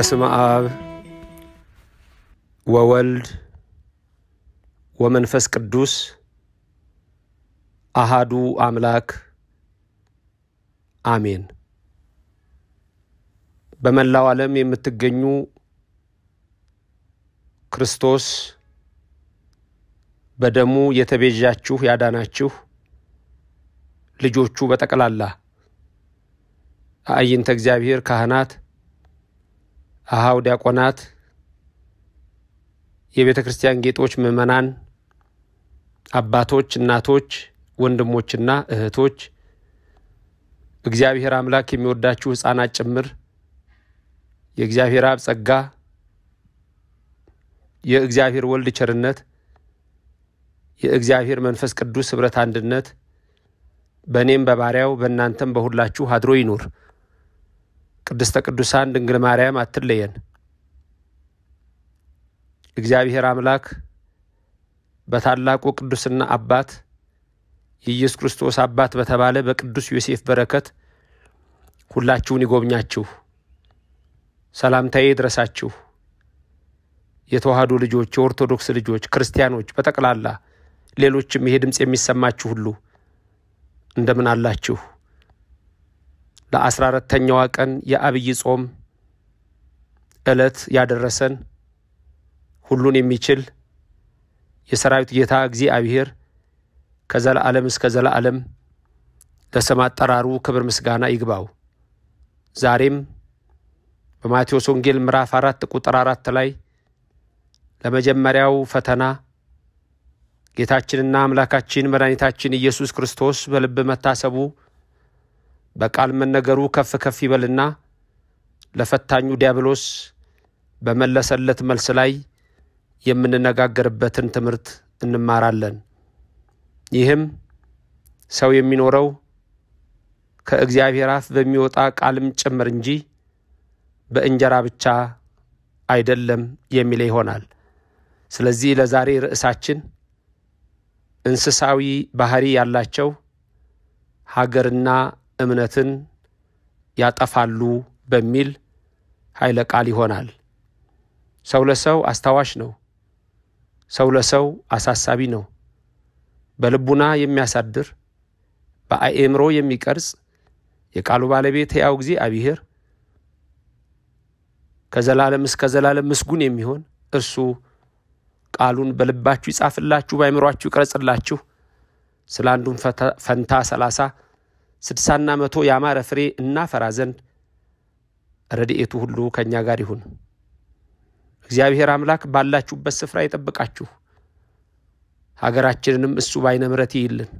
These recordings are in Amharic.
በስመ አብ ወወልድ ወመንፈስ ቅዱስ አሃዱ አምላክ አሜን። በመላው ዓለም የምትገኙ ክርስቶስ በደሙ የተቤዣችሁ ያዳናችሁ ልጆቹ በጠቅላላ አዕይንተ እግዚአብሔር ካህናት፣ አሃው ዲያቆናት፣ የቤተ ክርስቲያን ጌጦች ምዕመናን፣ አባቶች፣ እናቶች፣ ወንድሞችና እህቶች እግዚአብሔር አምላክ የሚወዳችሁ ሕፃናት ጭምር የእግዚአብሔር አብ ጸጋ የእግዚአብሔር ወልድ ቸርነት የእግዚአብሔር መንፈስ ቅዱስ ኅብረት አንድነት በእኔም በባሪያው በእናንተም በሁላችሁ አድሮ ይኑር። ቅድስተ ቅዱሳን ድንግል ማርያም አትለየን። እግዚአብሔር አምላክ በታላቁ ቅዱስና አባት የኢየሱስ ክርስቶስ አባት በተባለ በቅዱስ ዮሴፍ በረከት ሁላችሁን ይጎብኛችሁ። ሰላምታዬ ይድረሳችሁ። የተዋህዶ ልጆች፣ የኦርቶዶክስ ልጆች፣ ክርስቲያኖች በጠቅላላ ሌሎችም ይሄ ድምፅ የሚሰማችሁ ሁሉ እንደምን አላችሁ? ለአስራ አራተኛዋ ቀን የአብይ ጾም ዕለት ያደረሰን ሁሉን የሚችል የሰራዊት ጌታ እግዚአብሔር ከዘላዓለም እስከ ዘላዓለም ለስም አጠራሩ ክብር ምስጋና ይግባው። ዛሬም በማቴዎስ ወንጌል ምዕራፍ አራት ቁጥር አራት ላይ ለመጀመሪያው ፈተና ጌታችንና አምላካችን መድኃኒታችን ኢየሱስ ክርስቶስ በልብ መታሰቡ በቃል መነገሩ ከፍ ከፍ ይበልና ለፈታኙ ዲያብሎስ በመለሰለት መልስ ላይ የምንነጋገርበትን ትምህርት እንማራለን። ይህም ሰው የሚኖረው ከእግዚአብሔር አፍ በሚወጣ ቃልም ጭምር እንጂ በእንጀራ ብቻ አይደለም የሚል ይሆናል። ስለዚህ ለዛሬ ርዕሳችን እንስሳዊ ባህሪ ያላቸው ሀገርና እምነትን ያጠፋሉ በሚል ኃይለ ቃል ይሆናል። ሰው ለሰው አስታዋሽ ነው። ሰው ለሰው አሳሳቢ ነው። በልቡና የሚያሳድር በአእምሮ የሚቀርጽ የቃሉ ባለቤት ሕያው እግዚአብሔር ከዘላለም እስከ ዘላለም ምስጉን የሚሆን እርሱ ቃሉን በልባችሁ ይጻፍላችሁ፣ በአእምሯችሁ ይቅረጽላችሁ። ስለ አንዱም ፈንታ ሰላሳ ስድሳና መቶ ያማረ ፍሬ እናፈራ ዘንድ ረድኤቱ ሁሉ ከእኛ ጋር ይሁን። እግዚአብሔር አምላክ ባላችሁበት ስፍራ ይጠብቃችሁ። ሀገራችንንም እሱ በዓይነ ምሕረት ይይልን።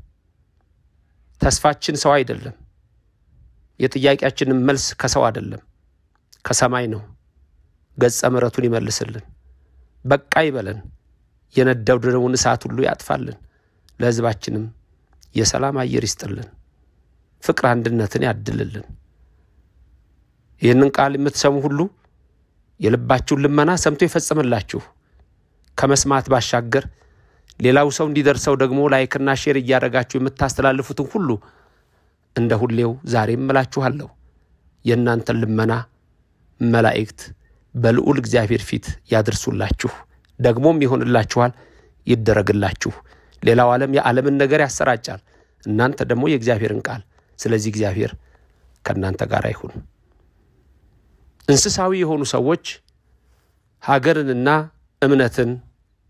ተስፋችን ሰው አይደለም። የጥያቄያችንም መልስ ከሰው አይደለም፣ ከሰማይ ነው። ገጸ ምሕረቱን ይመልስልን። በቃ ይበለን። የነደደውን እሳት ሁሉ ያጥፋልን። ለሕዝባችንም የሰላም አየር ይስጥልን። ፍቅር አንድነትን ያድልልን። ይህንን ቃል የምትሰሙ ሁሉ የልባችሁን ልመና ሰምቶ ይፈጽምላችሁ። ከመስማት ባሻገር ሌላው ሰው እንዲደርሰው ደግሞ like ና share እያደረጋችሁ የምታስተላልፉትን ሁሉ እንደ ሁሌው ዛሬም እላችኋለሁ የእናንተን ልመና መላእክት በልዑል እግዚአብሔር ፊት ያድርሱላችሁ፣ ደግሞም ይሆንላችኋል፣ ይደረግላችሁ። ሌላው ዓለም የዓለምን ነገር ያሰራጫል፣ እናንተ ደግሞ የእግዚአብሔርን ቃል። ስለዚህ እግዚአብሔር ከእናንተ ጋር ይሁን። እንስሳዊ የሆኑ ሰዎች ሀገርንና እምነትን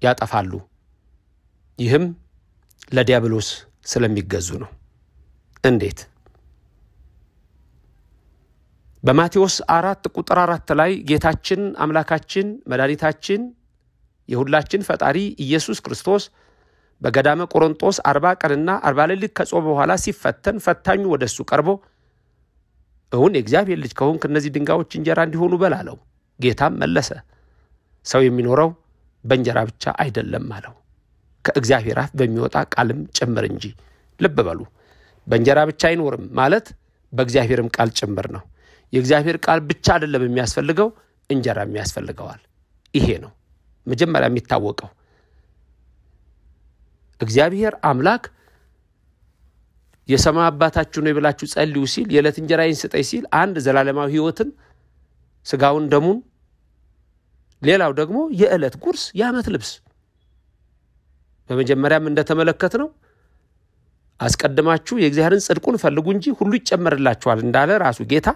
ያጠፋሉ። ይህም ለዲያብሎስ ስለሚገዙ ነው። እንዴት? በማቴዎስ አራት ቁጥር አራት ላይ ጌታችን አምላካችን መድኃኒታችን የሁላችን ፈጣሪ ኢየሱስ ክርስቶስ በገዳመ ቆሮንጦስ አርባ ቀንና አርባ ሌሊት ከጾመ በኋላ ሲፈተን ፈታኙ ወደ እሱ ቀርቦ እውን የእግዚአብሔር ልጅ ከሆንክ እነዚህ ድንጋዮች እንጀራ እንዲሆኑ በል አለው። ጌታም መለሰ ሰው የሚኖረው በእንጀራ ብቻ አይደለም አለው፣ ከእግዚአብሔር አፍ በሚወጣ ቃልም ጭምር እንጂ። ልብ በሉ፣ በእንጀራ ብቻ አይኖርም ማለት በእግዚአብሔርም ቃል ጭምር ነው። የእግዚአብሔር ቃል ብቻ አይደለም የሚያስፈልገው፣ እንጀራም ያስፈልገዋል። ይሄ ነው መጀመሪያ የሚታወቀው። እግዚአብሔር አምላክ የሰማይ አባታችሁ ነው ብላችሁ ጸልዩ ሲል የዕለት እንጀራዬን ስጠኝ ሲል አንድ ዘላለማዊ ሕይወትን ስጋውን ደሙን ሌላው ደግሞ የዕለት ጉርስ፣ የዓመት ልብስ። በመጀመሪያም እንደተመለከት ነው አስቀድማችሁ የእግዚአብሔርን ጽድቁን ፈልጉ እንጂ ሁሉ ይጨመርላችኋል እንዳለ ራሱ ጌታ።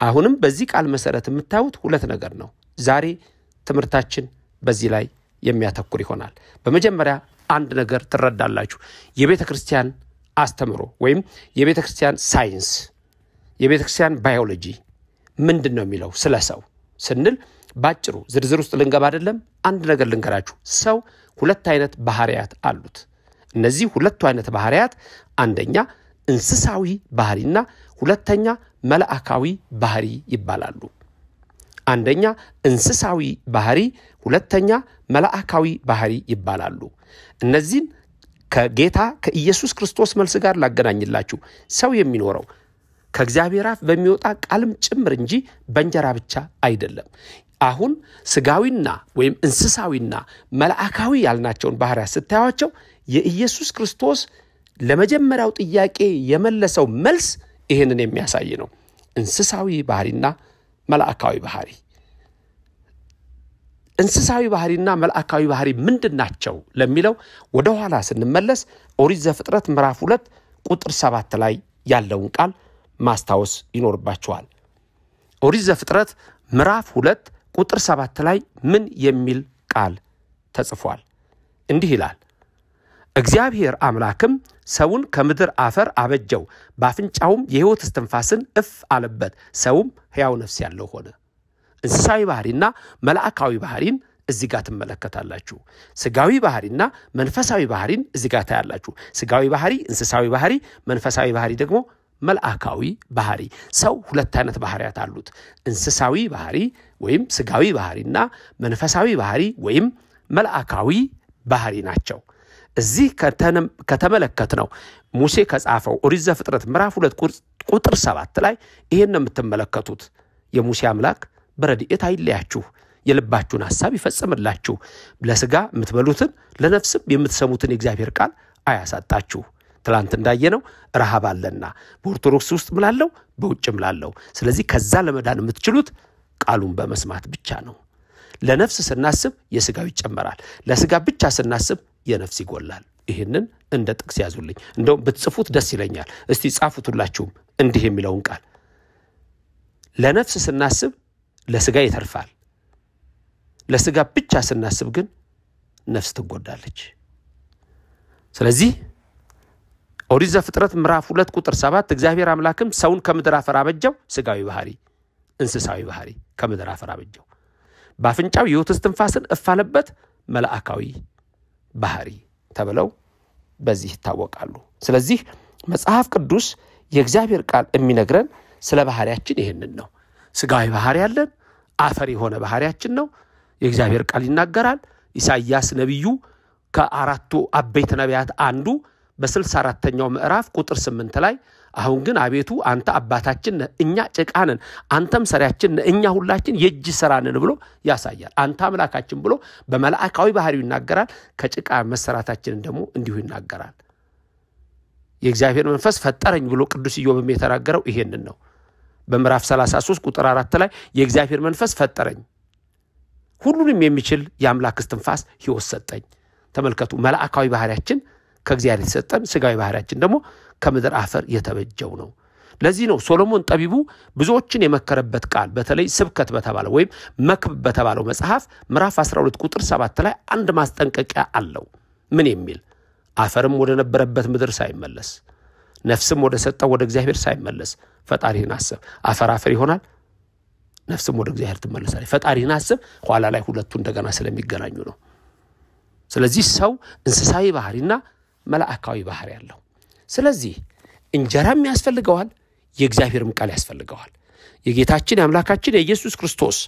አሁንም በዚህ ቃል መሰረት የምታዩት ሁለት ነገር ነው። ዛሬ ትምህርታችን በዚህ ላይ የሚያተኩር ይሆናል። በመጀመሪያ አንድ ነገር ትረዳላችሁ። የቤተ ክርስቲያን አስተምሮ ወይም የቤተ ክርስቲያን ሳይንስ፣ የቤተ ክርስቲያን ባዮሎጂ ምንድን ነው የሚለው ስለ ሰው ስንል ባጭሩ ዝርዝር ውስጥ ልንገባ አይደለም። አንድ ነገር ልንገራችሁ። ሰው ሁለት አይነት ባህሪያት አሉት። እነዚህ ሁለቱ አይነት ባህሪያት አንደኛ እንስሳዊ ባህሪና ሁለተኛ መልአካዊ ባህሪ ይባላሉ። አንደኛ እንስሳዊ ባህሪ፣ ሁለተኛ መልአካዊ ባህሪ ይባላሉ። እነዚህን ከጌታ ከኢየሱስ ክርስቶስ መልስ ጋር ላገናኝላችሁ። ሰው የሚኖረው ከእግዚአብሔር አፍ በሚወጣ ቃልም ጭምር እንጂ በእንጀራ ብቻ አይደለም። አሁን ስጋዊና ወይም እንስሳዊና መልአካዊ ያልናቸውን ባህሪያት ስታዩቸው የኢየሱስ ክርስቶስ ለመጀመሪያው ጥያቄ የመለሰው መልስ ይህንን የሚያሳይ ነው። እንስሳዊ ባህሪና መልአካዊ ባህሪ። እንስሳዊ ባህሪና መልአካዊ ባህሪ ምንድን ናቸው ለሚለው ወደ ኋላ ስንመለስ ኦሪት ዘፍጥረት ምዕራፍ ሁለት ቁጥር ሰባት ላይ ያለውን ቃል ማስታወስ ይኖርባቸዋል። ኦሪት ዘፍጥረት ምዕራፍ ሁለት ቁጥር ሰባት ላይ ምን የሚል ቃል ተጽፏል? እንዲህ ይላል እግዚአብሔር አምላክም ሰውን ከምድር አፈር አበጀው፣ በአፍንጫውም የሕይወት እስትንፋስን እፍ አለበት፣ ሰውም ሕያው ነፍስ ያለው ሆነ። እንስሳዊ ባህሪና መልአካዊ ባህሪን እዚህ ጋር ትመለከታላችሁ። ስጋዊ ባህሪና መንፈሳዊ ባህሪን እዚህ ጋር ታያላችሁ። ስጋዊ ባህሪ፣ እንስሳዊ ባህሪ፣ መንፈሳዊ ባህሪ ደግሞ መልአካዊ ባህሪ። ሰው ሁለት አይነት ባህሪያት አሉት። እንስሳዊ ባህሪ ወይም ስጋዊ ባህሪና መንፈሳዊ ባህሪ ወይም መልአካዊ ባህሪ ናቸው። እዚህ ከተመለከትነው ሙሴ ከጻፈው ኦሪት ዘፍጥረት ምዕራፍ ሁለት ቁጥር ሰባት ላይ ይሄን ነው የምትመለከቱት። የሙሴ አምላክ በረድኤት አይለያችሁ፣ የልባችሁን ሐሳብ ይፈጽምላችሁ፣ ለሥጋ የምትበሉትን ለነፍስም የምትሰሙትን የእግዚአብሔር ቃል አያሳጣችሁ። ትላንት እንዳየነው ረሃብ አለና በኦርቶዶክስ ውስጥ ምላለው በውጭ ምላለው። ስለዚህ ከዛ ለመዳን የምትችሉት ቃሉን በመስማት ብቻ ነው። ለነፍስ ስናስብ የሥጋው ይጨመራል። ለሥጋ ብቻ ስናስብ የነፍስ ይጎላል። ይህንን እንደ ጥቅስ ያዙልኝ። እንደውም ብትጽፉት ደስ ይለኛል። እስቲ ጻፉት ሁላችሁም እንዲህ የሚለውን ቃል ለነፍስ ስናስብ ለሥጋ ይተርፋል። ለሥጋ ብቻ ስናስብ ግን ነፍስ ትጎዳለች። ስለዚህ ኦሪት ዘፍጥረት ምዕራፍ ሁለት ቁጥር ሰባት እግዚአብሔር አምላክም ሰውን ከምድር አፈር አበጀው፣ ሥጋዊ ባህሪ፣ እንስሳዊ ባህሪ ከምድር አፈር አበጀው፣ በአፍንጫው የሕይወት እስትንፋስን እፍ አለበት፣ መልአካዊ ባህሪ ተብለው በዚህ ይታወቃሉ። ስለዚህ መጽሐፍ ቅዱስ የእግዚአብሔር ቃል የሚነግረን ስለ ባህሪያችን ይህንን ነው። ሥጋዊ ባህሪ ያለን አፈር የሆነ ባህሪያችን ነው። የእግዚአብሔር ቃል ይናገራል። ኢሳይያስ ነቢዩ ከአራቱ አበይት ነቢያት አንዱ በስልሳ አራተኛው ምዕራፍ ቁጥር ስምንት ላይ አሁን ግን አቤቱ አንተ አባታችን ነህ፣ እኛ ጭቃ ነን፣ አንተም ሰሪያችን ነህ፣ እኛ ሁላችን የእጅ ሥራ ነን ብሎ ያሳያል። አንተ አምላካችን ብሎ በመልአካዊ ባህሪው ይናገራል። ከጭቃ መሰራታችንን ደግሞ እንዲሁ ይናገራል። የእግዚአብሔር መንፈስ ፈጠረኝ ብሎ ቅዱስ ኢዮብም የተናገረው ይሄንን ነው። በምዕራፍ 33 ቁጥር አራት ላይ የእግዚአብሔር መንፈስ ፈጠረኝ፣ ሁሉንም የሚችል የአምላክ እስትንፋስ ሕይወት ሰጠኝ። ተመልከቱ፣ መልአካዊ ባህሪያችን ከእግዚአብሔር የተሰጠን ስጋዊ ባህሪያችን ደግሞ ከምድር አፈር የተበጀው ነው። ለዚህ ነው ሶሎሞን ጠቢቡ ብዙዎችን የመከረበት ቃል በተለይ ስብከት በተባለው ወይም መክብብ በተባለው መጽሐፍ ምዕራፍ 12 ቁጥር 7 ላይ አንድ ማስጠንቀቂያ አለው። ምን የሚል አፈርም ወደ ነበረበት ምድር ሳይመለስ ነፍስም ወደ ሰጠው ወደ እግዚአብሔር ሳይመለስ ፈጣሪህን አስብ። አፈር አፈር ይሆናል፣ ነፍስም ወደ እግዚአብሔር ትመለሳለች። ፈጣሪህን አስብ። ኋላ ላይ ሁለቱ እንደገና ስለሚገናኙ ነው። ስለዚህ ሰው እንስሳዊ ባህሪና መልአካዊ ባህሪ ያለው። ስለዚህ እንጀራም ያስፈልገዋል፣ የእግዚአብሔርም ቃል ያስፈልገዋል። የጌታችን የአምላካችን የኢየሱስ ክርስቶስ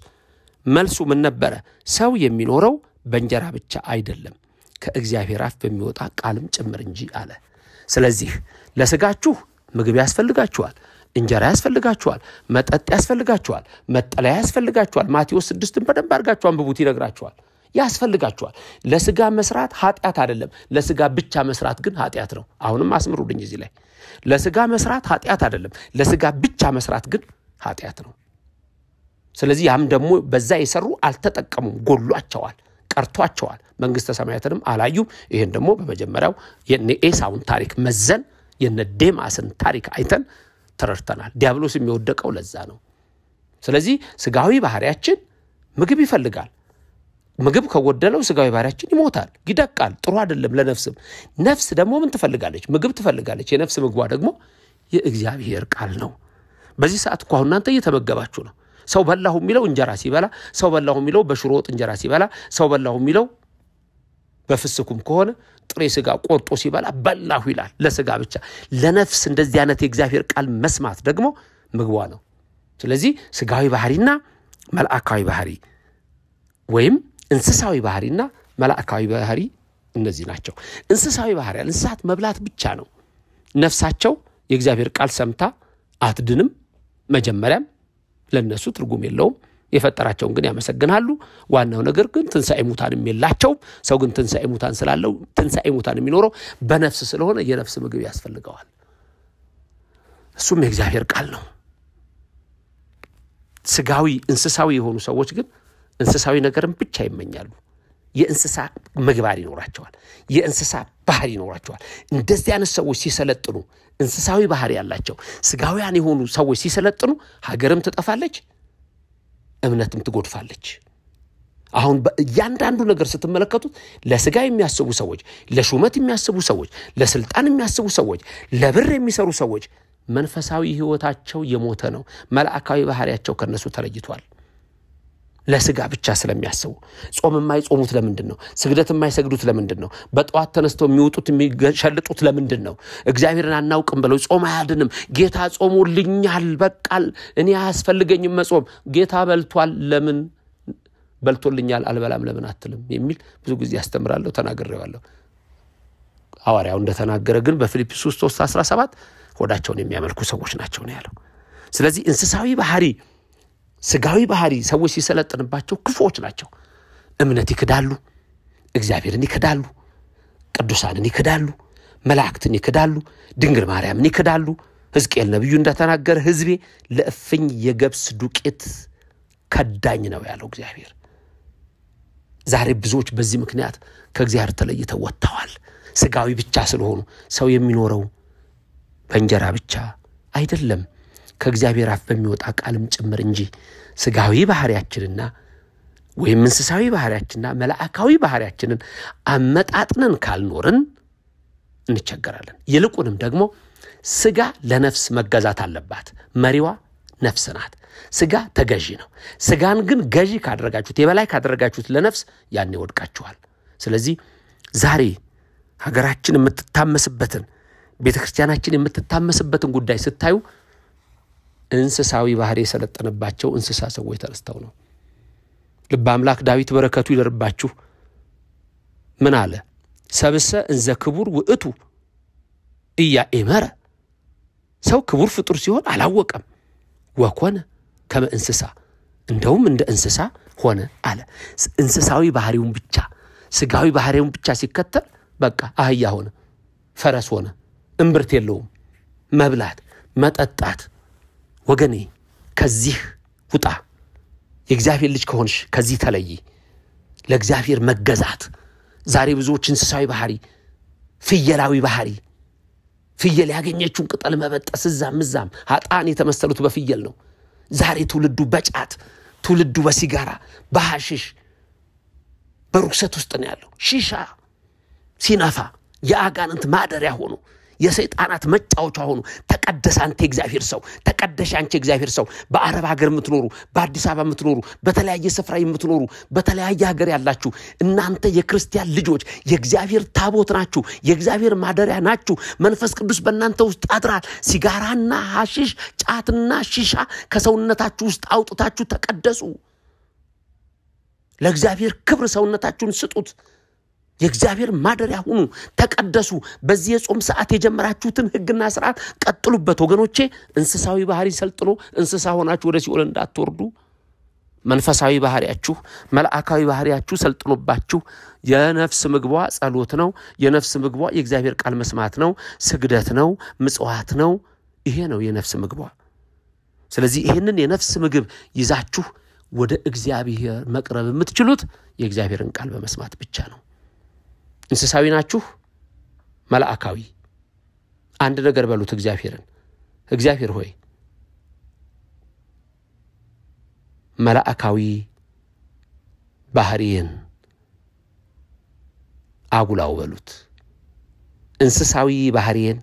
መልሱ ምን ነበረ? ሰው የሚኖረው በእንጀራ ብቻ አይደለም ከእግዚአብሔር አፍ በሚወጣ ቃልም ጭምር እንጂ አለ። ስለዚህ ለስጋችሁ ምግብ ያስፈልጋችኋል፣ እንጀራ ያስፈልጋችኋል፣ መጠጥ ያስፈልጋችኋል፣ መጠለያ ያስፈልጋችኋል። ማቴዎስ ስድስትን በደንብ አድርጋችሁ አንብቡት፣ ይነግራችኋል። ያስፈልጋችኋል። ለስጋ መስራት ኃጢአት አይደለም። ለስጋ ብቻ መስራት ግን ኃጢአት ነው። አሁንም አስምሩልኝ እዚህ ላይ ለስጋ መስራት ኃጢአት አይደለም። ለስጋ ብቻ መስራት ግን ኃጢአት ነው። ስለዚህ ያም ደግሞ በዛ የሰሩ አልተጠቀሙም፣ ጎሏቸዋል፣ ቀርቷቸዋል፣ መንግስተ ሰማያትንም አላዩም። ይህን ደግሞ በመጀመሪያው የነ ኤሳውን ታሪክ መዘን የነ ዴማስን ታሪክ አይተን ተረድተናል። ዲያብሎስ የሚወደቀው ለዛ ነው። ስለዚህ ስጋዊ ባህሪያችን ምግብ ይፈልጋል። ምግብ ከጎደለው ስጋዊ ባህሪያችን ይሞታል፣ ይደቃል። ጥሩ አይደለም ለነፍስም። ነፍስ ደግሞ ምን ትፈልጋለች? ምግብ ትፈልጋለች። የነፍስ ምግቧ ደግሞ የእግዚአብሔር ቃል ነው። በዚህ ሰዓት እኮ አሁን እናንተ እየተመገባችሁ ነው። ሰው በላሁ የሚለው እንጀራ ሲበላ፣ ሰው በላሁ የሚለው በሽሮ ወጥ እንጀራ ሲበላ፣ ሰው በላሁ የሚለው በፍስኩም ከሆነ ጥሬ ስጋ ቆርጦ ሲበላ በላሁ ይላል። ለስጋ ብቻ። ለነፍስ እንደዚህ አይነት የእግዚአብሔር ቃል መስማት ደግሞ ምግቧ ነው። ስለዚህ ስጋዊ ባህሪና መልአካዊ ባህሪ ወይም እንስሳዊ ባህሪና መልአካዊ ባህሪ እነዚህ ናቸው። እንስሳዊ ባህሪ እንስሳት መብላት ብቻ ነው። ነፍሳቸው የእግዚአብሔር ቃል ሰምታ አትድንም። መጀመሪያም ለነሱ ትርጉም የለውም። የፈጠራቸውን ግን ያመሰግናሉ። ዋናው ነገር ግን ትንሣኤ ሙታንም የላቸውም። ሰው ግን ትንሣኤ ሙታን ስላለው ትንሣኤ ሙታን የሚኖረው በነፍስ ስለሆነ የነፍስ ምግብ ያስፈልገዋል። እሱም የእግዚአብሔር ቃል ነው። ስጋዊ እንስሳዊ የሆኑ ሰዎች ግን እንስሳዊ ነገርን ብቻ ይመኛሉ። የእንስሳ ምግባር ይኖራቸዋል። የእንስሳ ባህሪ ይኖራቸዋል። እንደዚህ አይነት ሰዎች ሲሰለጥኑ እንስሳዊ ባህሪ ያላቸው ስጋውያን የሆኑ ሰዎች ሲሰለጥኑ ሀገርም ትጠፋለች፣ እምነትም ትጎድፋለች። አሁን እያንዳንዱ ነገር ስትመለከቱት ለስጋ የሚያስቡ ሰዎች፣ ለሹመት የሚያስቡ ሰዎች፣ ለስልጣን የሚያስቡ ሰዎች፣ ለብር የሚሰሩ ሰዎች መንፈሳዊ ሕይወታቸው የሞተ ነው። መልአካዊ ባህሪያቸው ከነሱ ተለይቷል። ለስጋ ብቻ ስለሚያስቡ ጾም የማይጾሙት ለምንድን ነው? ስግደት የማይሰግዱት ለምንድን ነው? በጠዋት ተነስተው የሚወጡት የሚሸልጡት ለምንድን ነው? እግዚአብሔርን አናውቅም ብለው ጾም አያድንም። ጌታ ጾሞልኛል፣ በቃል እኔ አያስፈልገኝም መጾም። ጌታ በልቷል፣ ለምን በልቶልኛል አልበላም ለምን አትልም? የሚል ብዙ ጊዜ ያስተምራለሁ፣ ተናግሬዋለሁ። ሐዋርያው እንደተናገረ ግን በፊልጵስዩስ 3 17 ሆዳቸውን የሚያመልኩ ሰዎች ናቸው ነው ያለው። ስለዚህ እንስሳዊ ባህሪ ስጋዊ ባህሪ ሰዎች ሲሰለጥንባቸው ክፉዎች ናቸው። እምነት ይክዳሉ፣ እግዚአብሔርን ይክዳሉ፣ ቅዱሳንን ይክዳሉ፣ መላእክትን ይክዳሉ፣ ድንግል ማርያምን ይክዳሉ። ሕዝቅኤል ነቢዩ እንደተናገረ ሕዝቤ ለእፍኝ የገብስ ዱቄት ከዳኝ ነው ያለው እግዚአብሔር። ዛሬ ብዙዎች በዚህ ምክንያት ከእግዚአብሔር ተለይተው ወጥተዋል። ስጋዊ ብቻ ስለሆኑ ሰው የሚኖረው በእንጀራ ብቻ አይደለም ከእግዚአብሔር አፍ በሚወጣ ቃልም ጭምር እንጂ ስጋዊ ባህሪያችንና ወይም እንስሳዊ ባህሪያችንና መልአካዊ ባህሪያችንን አመጣጥነን ካልኖርን እንቸገራለን። ይልቁንም ደግሞ ስጋ ለነፍስ መገዛት አለባት። መሪዋ ነፍስ ናት። ስጋ ተገዢ ነው። ስጋን ግን ገዢ ካደረጋችሁት፣ የበላይ ካደረጋችሁት ለነፍስ ያን ይወድቃችኋል። ስለዚህ ዛሬ ሀገራችን የምትታመስበትን ቤተ ክርስቲያናችን የምትታመስበትን ጉዳይ ስታዩ እንስሳዊ ባህሪ የሰለጠነባቸው እንስሳ ሰዎች ተነስተው ነው። ልበ አምላክ ዳዊት በረከቱ ይደርባችሁ ምን አለ? ሰብሰ እንዘ ክቡር ውእቱ ኢያእመረ። ሰው ክቡር ፍጡር ሲሆን አላወቀም። ወኮነ ከመ እንስሳ፣ እንደውም እንደ እንስሳ ሆነ አለ። እንስሳዊ ባህሪውን ብቻ ስጋዊ ባህሪውን ብቻ ሲከተል በቃ አህያ ሆነ፣ ፈረስ ሆነ፣ እምብርት የለውም። መብላት መጠጣት ወገኔ ከዚህ ውጣ። የእግዚአብሔር ልጅ ከሆንሽ ከዚህ ተለይ። ለእግዚአብሔር መገዛት። ዛሬ ብዙዎች እንስሳዊ ባህሪ፣ ፍየላዊ ባህሪ፣ ፍየል ያገኘችውን ቅጠል መበጠስ እዛም እዛም። ኃጥአን የተመሰሉት በፍየል ነው። ዛሬ ትውልዱ በጫት ትውልዱ በሲጋራ በሐሽሽ በርኩሰት ውስጥ ነው ያለው። ሺሻ ሲነፋ የአጋንንት ማደሪያ ሆኖ የሰይጣናት መጫወቻ ሆኑ። ተቀደስ አንተ የእግዚአብሔር ሰው፣ ተቀደሽ አንቺ የእግዚአብሔር ሰው። በአረብ ሀገር የምትኖሩ፣ በአዲስ አበባ የምትኖሩ፣ በተለያየ ስፍራ የምትኖሩ፣ በተለያየ ሀገር ያላችሁ እናንተ የክርስቲያን ልጆች የእግዚአብሔር ታቦት ናችሁ፣ የእግዚአብሔር ማደሪያ ናችሁ። መንፈስ ቅዱስ በእናንተ ውስጥ አድራል። ሲጋራና ሐሺሽ፣ ጫትና ሺሻ ከሰውነታችሁ ውስጥ አውጥታችሁ ተቀደሱ። ለእግዚአብሔር ክብር ሰውነታችሁን ስጡት። የእግዚአብሔር ማደሪያ ሁኑ፣ ተቀደሱ። በዚህ የጾም ሰዓት የጀመራችሁትን ሕግና ስርዓት ቀጥሉበት ወገኖቼ። እንስሳዊ ባህሪ ሰልጥኖ እንስሳ ሆናችሁ ወደ ሲኦል እንዳትወርዱ መንፈሳዊ ባህሪያችሁ፣ መልአካዊ ባህሪያችሁ ሰልጥኖባችሁ የነፍስ ምግቧ ጸሎት ነው። የነፍስ ምግቧ የእግዚአብሔር ቃል መስማት ነው፣ ስግደት ነው፣ ምጽዋት ነው። ይሄ ነው የነፍስ ምግቧ። ስለዚህ ይህንን የነፍስ ምግብ ይዛችሁ ወደ እግዚአብሔር መቅረብ የምትችሉት የእግዚአብሔርን ቃል በመስማት ብቻ ነው። እንስሳዊ ናችሁ? መልአካዊ አንድ ነገር በሉት እግዚአብሔርን፣ እግዚአብሔር ሆይ መልአካዊ ባህሪዬን አጉላው በሉት። እንስሳዊ ባህሪዬን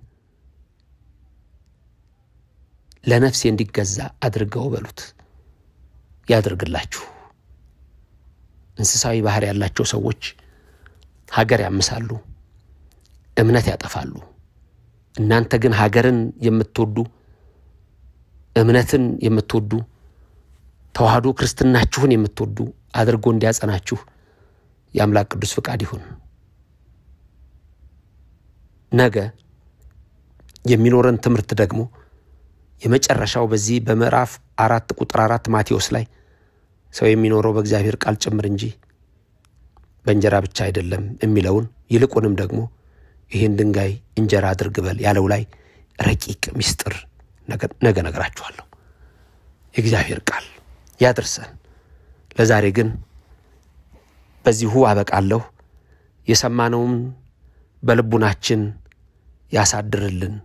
ለነፍሴ እንዲገዛ አድርገው በሉት። ያድርግላችሁ። እንስሳዊ ባህሪ ያላቸው ሰዎች ሀገር ያምሳሉ፣ እምነት ያጠፋሉ። እናንተ ግን ሀገርን የምትወዱ እምነትን የምትወዱ ተዋህዶ ክርስትናችሁን የምትወዱ አድርጎ እንዲያጸናችሁ የአምላክ ቅዱስ ፍቃድ ይሁን። ነገ የሚኖረን ትምህርት ደግሞ የመጨረሻው በዚህ በምዕራፍ አራት ቁጥር አራት ማቴዎስ ላይ ሰው የሚኖረው በእግዚአብሔር ቃል ጭምር እንጂ በእንጀራ ብቻ አይደለም የሚለውን ይልቁንም ደግሞ ይህን ድንጋይ እንጀራ አድርግ በል ያለው ላይ ረቂቅ ምስጢር ነገ ነግራችኋለሁ። የእግዚአብሔር ቃል ያድርሰን። ለዛሬ ግን በዚሁ አበቃለሁ። የሰማነውን በልቡናችን ያሳድርልን፣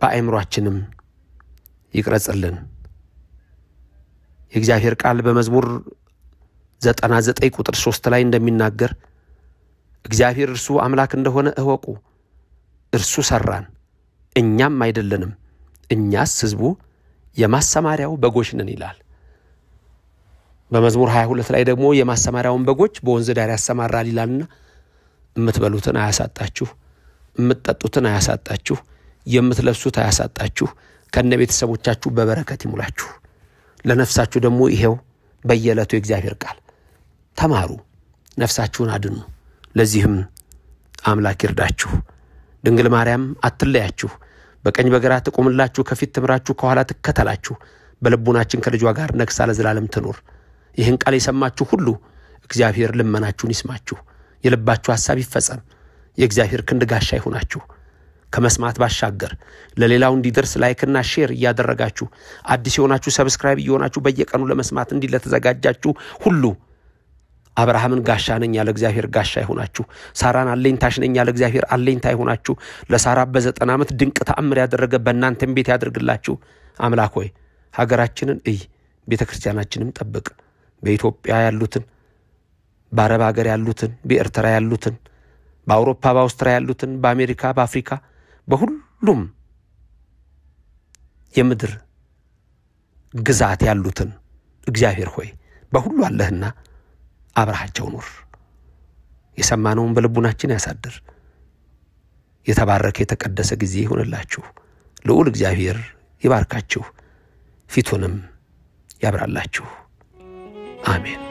በአእምሯችንም ይቅረጽልን። የእግዚአብሔር ቃል በመዝሙር ዘጠና ዘጠኝ ቁጥር ሶስት ላይ እንደሚናገር እግዚአብሔር እርሱ አምላክ እንደሆነ እወቁ፣ እርሱ ሰራን፣ እኛም አይደለንም፣ እኛስ ሕዝቡ የማሰማሪያው በጎች ነን ይላል። በመዝሙር 22 ላይ ደግሞ የማሰማሪያውን በጎች በወንዝ ዳር ያሰማራል ይላልና የምትበሉትን አያሳጣችሁ፣ የምትጠጡትን አያሳጣችሁ፣ የምትለብሱት አያሳጣችሁ፣ ከነ ቤተሰቦቻችሁ በበረከት ይሙላችሁ። ለነፍሳችሁ ደግሞ ይሄው በየዕለቱ የእግዚአብሔር ቃል ተማሩ፣ ነፍሳችሁን አድኑ። ለዚህም አምላክ ይርዳችሁ። ድንግል ማርያም አትለያችሁ፣ በቀኝ በግራ ትቆምላችሁ፣ ከፊት ትምራችሁ፣ ከኋላ ትከተላችሁ። በልቡናችን ከልጇ ጋር ነግሳ ለዘላለም ትኑር። ይህን ቃል የሰማችሁ ሁሉ እግዚአብሔር ልመናችሁን ይስማችሁ፣ የልባችሁ ሐሳብ ይፈጸም። የእግዚአብሔር ክንድ ጋሻ ይሁናችሁ። ከመስማት ባሻገር ለሌላው እንዲደርስ like ና share እያደረጋችሁ አዲስ የሆናችሁ subscribe እየሆናችሁ በየቀኑ ለመስማት እንዲህ ለተዘጋጃችሁ ሁሉ አብርሃምን ጋሻ ነኝ ያለ እግዚአብሔር ጋሻ ይሆናችሁ። ሳራን አለኝታሽ ነኝ ያለ እግዚአብሔር አለኝታ ይሆናችሁ። ለሳራ በዘጠና ዓመት ድንቅ ተአምር ያደረገ በእናንተም ቤት ያደርግላችሁ። አምላክ ሆይ ሀገራችንን እይ፣ ቤተ ክርስቲያናችንም ጠብቅ። በኢትዮጵያ ያሉትን፣ በአረብ ሀገር ያሉትን፣ በኤርትራ ያሉትን፣ በአውሮፓ በአውስትራ ያሉትን፣ በአሜሪካ በአፍሪካ በሁሉም የምድር ግዛት ያሉትን እግዚአብሔር ሆይ በሁሉ አለህና አብረሃቸው ኑር። የሰማነውን በልቡናችን ያሳድር። የተባረከ የተቀደሰ ጊዜ ይሆንላችሁ። ልዑል እግዚአብሔር ይባርካችሁ፣ ፊቱንም ያብራላችሁ። አሜን።